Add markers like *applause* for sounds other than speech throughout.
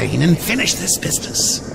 And finish this business.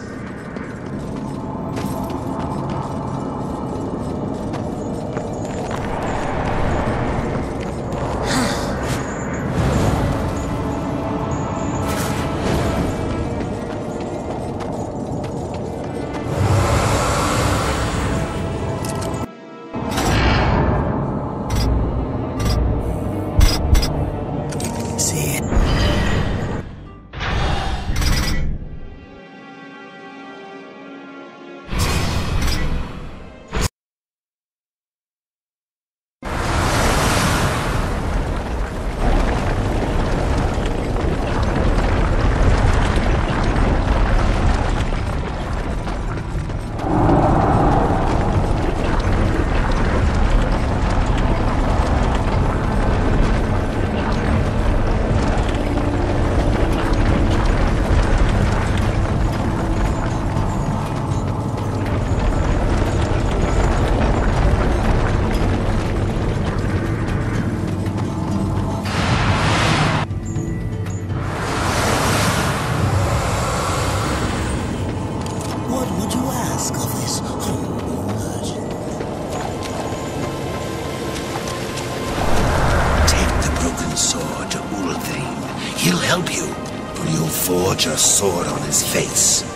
Help you, or you'll forge a sword on his face.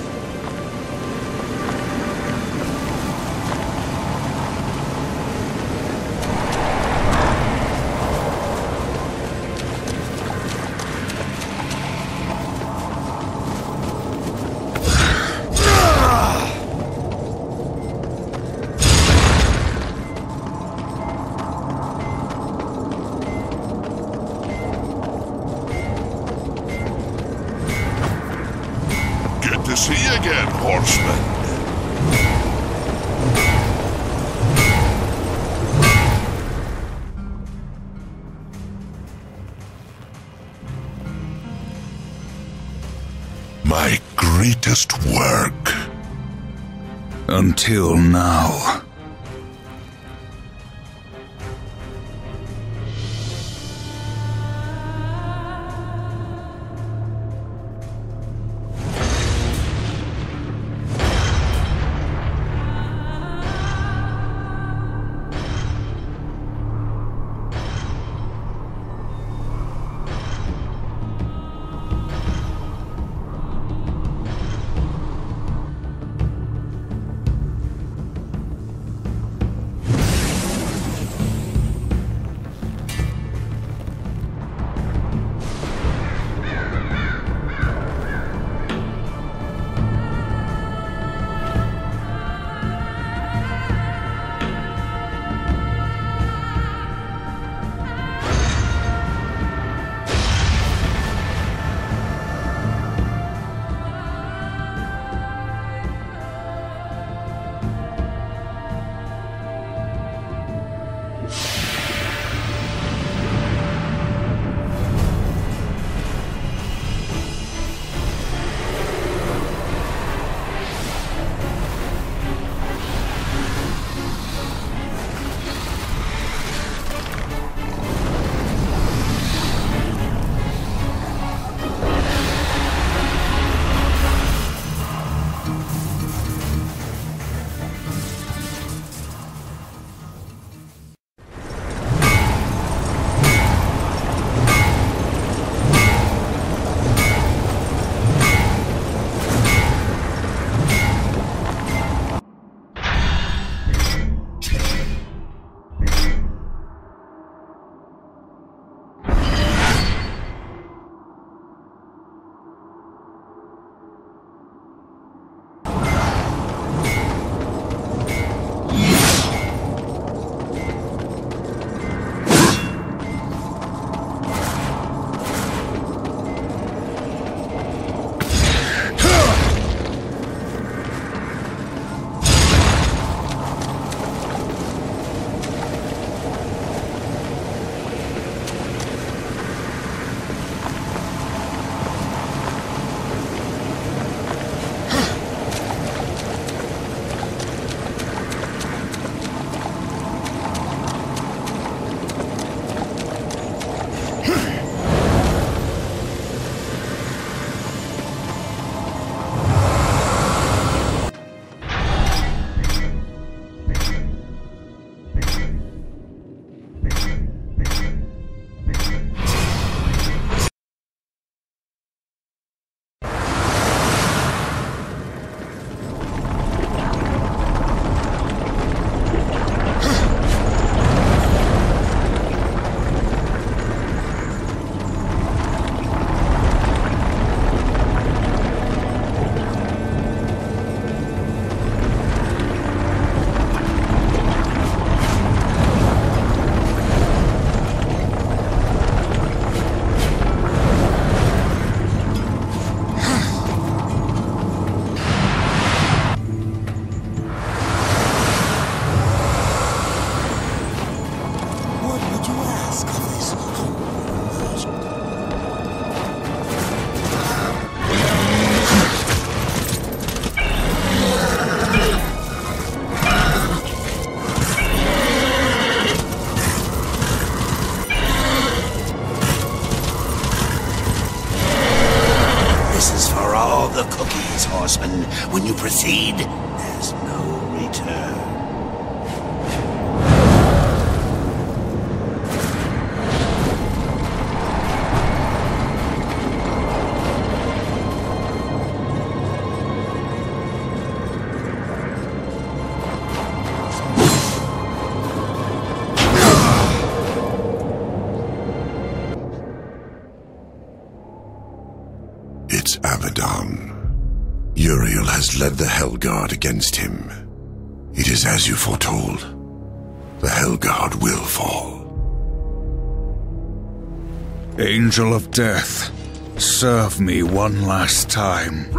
My greatest work. Until now. the cookies, horseman. When you proceed, there's no return. Against him. It is as you foretold. The Hellguard will fall. Angel of Death, serve me one last time.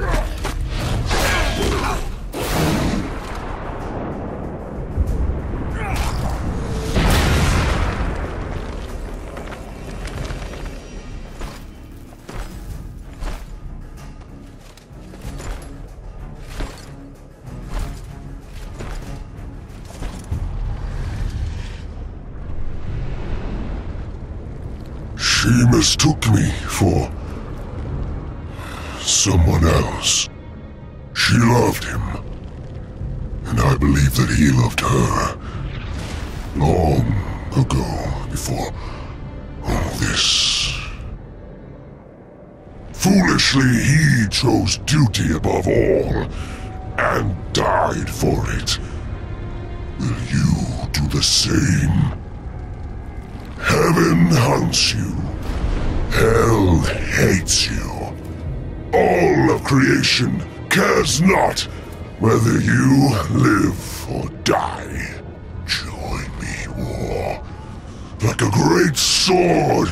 Mistook me for someone else. She loved him, and I believe that he loved her long ago before all this. Foolishly, he chose duty above all and died for it. Will you do the same? Heaven hunts you. Hell hates you. All of creation cares not whether you live or die. Join me, war. Like a great sword,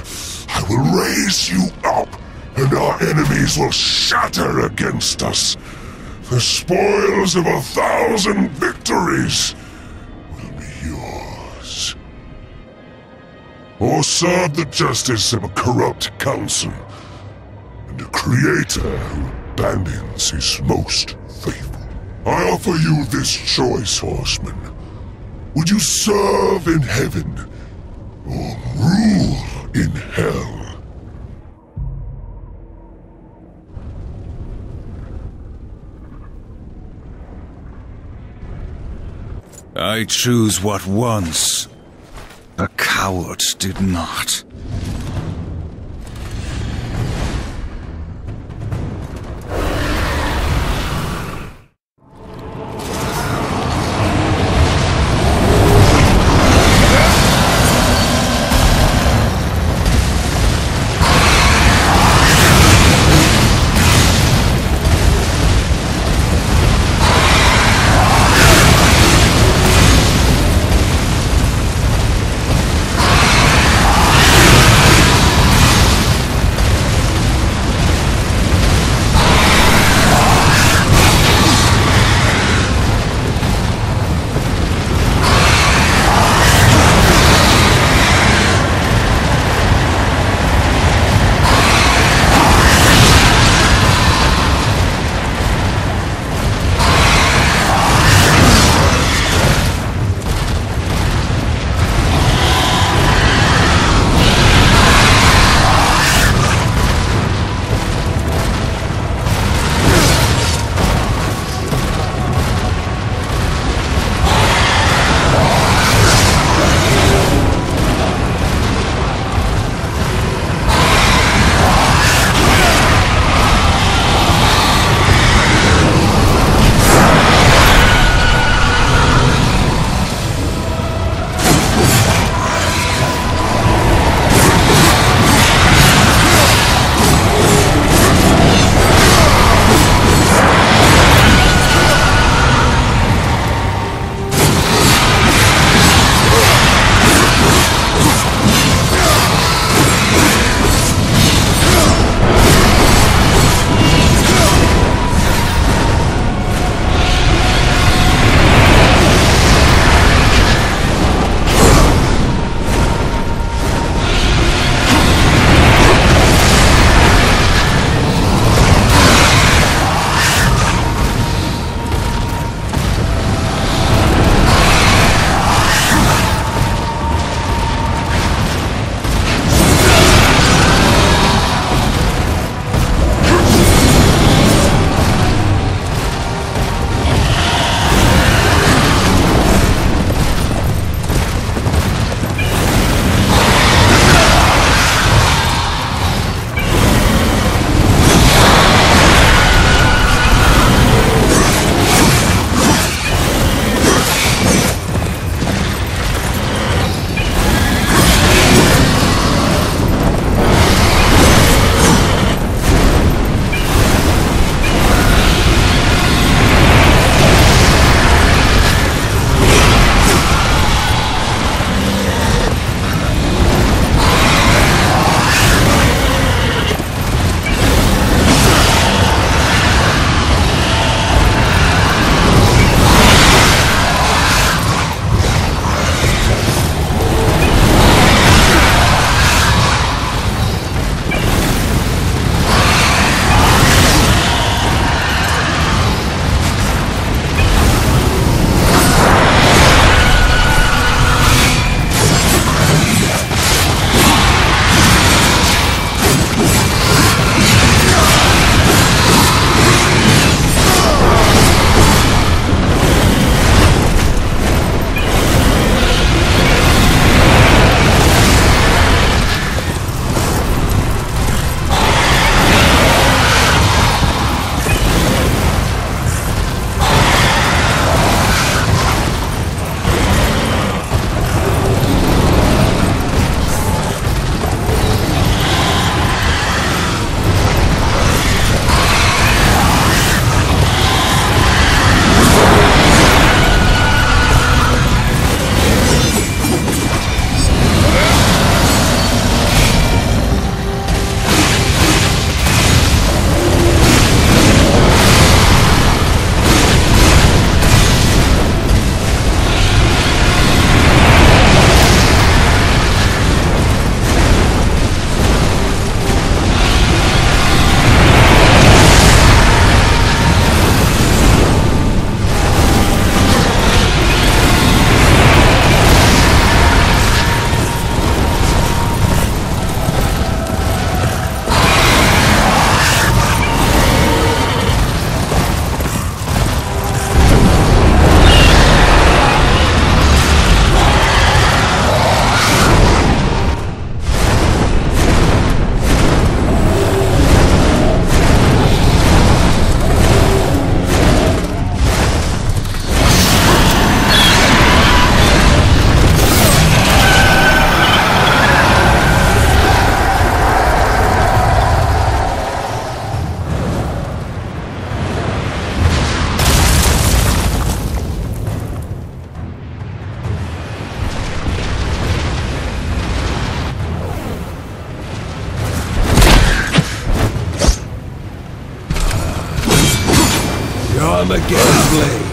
I will raise you up, and our enemies will shatter against us. The spoils of a thousand victories or serve the justice of a corrupt council and a creator who abandons his most faithful. I offer you this choice, horseman. Would you serve in heaven or rule in hell? I choose what once a coward did not. Again, Blade.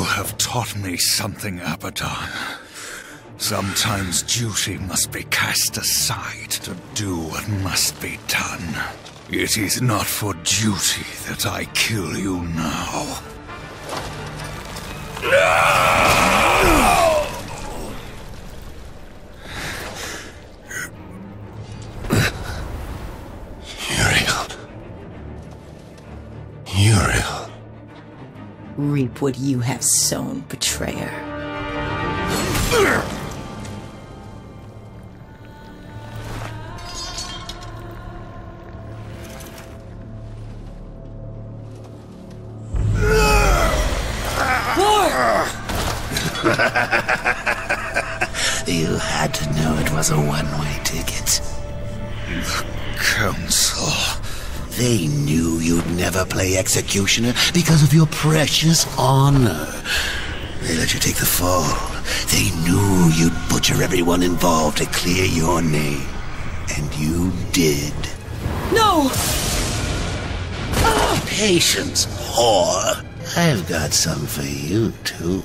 You have taught me something, Abaddon. Sometimes duty must be cast aside to do what must be done. It is not for duty that I kill you now. Uriel. Uriel. Reap what you have sown, betrayer. *laughs* You had to know it was a one-way ticket. Council. They knew you'd never play executioner because of your precious honor. They let you take the fall. They knew you'd butcher everyone involved to clear your name. And you did. No! Ah, patience, whore. I've got some for you, too.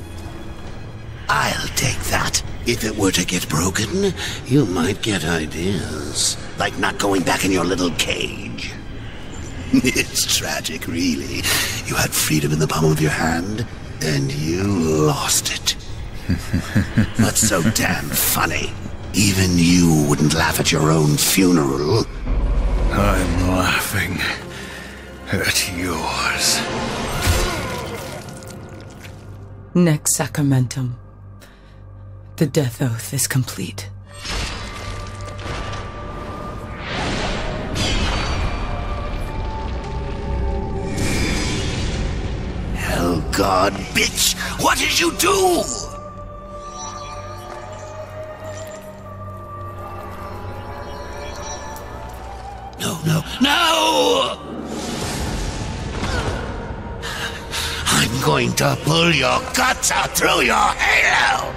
I'll take that. If it were to get broken, you might get ideas. Like not going back in your little cage. *laughs* it's tragic, really. You had freedom in the palm of your hand, and you lost it. *laughs* What's so damn funny? Even you wouldn't laugh at your own funeral. I'm laughing at yours. Next sacramentum. The death oath is complete. God, bitch! What did you do? No, no, no! I'm going to pull your guts out through your halo!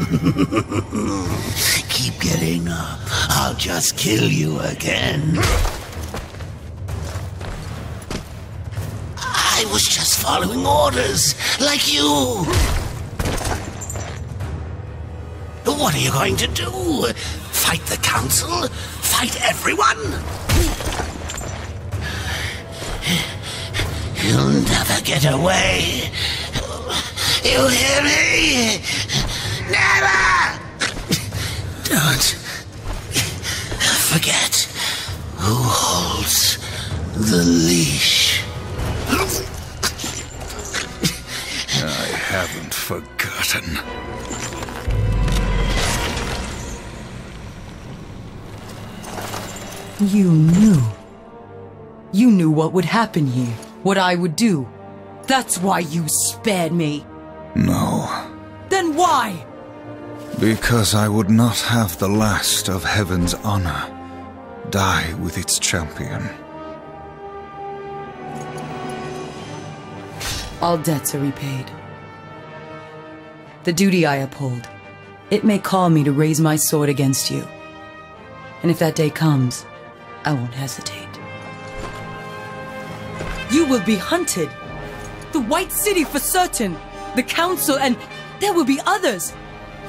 *laughs* Keep getting up. I'll just kill you again. Following orders, like you. What are you going to do? Fight the council? Fight everyone? You'll never get away. You hear me? Never! Don't forget who holds the leash. Haven't forgotten. You knew. You knew what would happen here, what I would do. That's why you spared me. No. Then why? Because I would not have the last of heaven's honor die with its champion. All debts are repaid. The duty I uphold, it may call me to raise my sword against you. And if that day comes, I won't hesitate. You will be hunted. The White City for certain. The Council, and there will be others.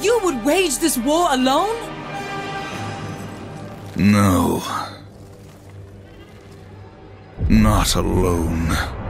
You would wage this war alone? No. Not alone.